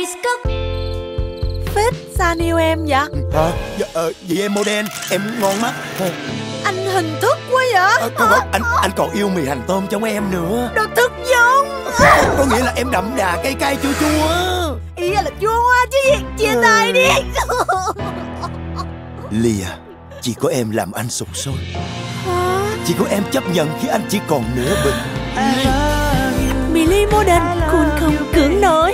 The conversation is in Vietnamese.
Ice Cook Phết sao yêu em vậy Hả? Dạ, ờ, vậy em mô đen? Em ngon mắt. Anh hình thức quá vậy à, không, không, anh anh còn yêu mì hành tôm trong em nữa. Đồ thức giống. Có- Có nghĩa là em đậm đà cay cay chua chua. Ý là chua quá chứ gì? Chia ừ. tay đi. Lia, Chỉ có em làm anh sụp sôi. Hả? Chỉ có em chấp nhận khi anh chỉ còn nửa bình. Mì ly mô không cưỡng nổi.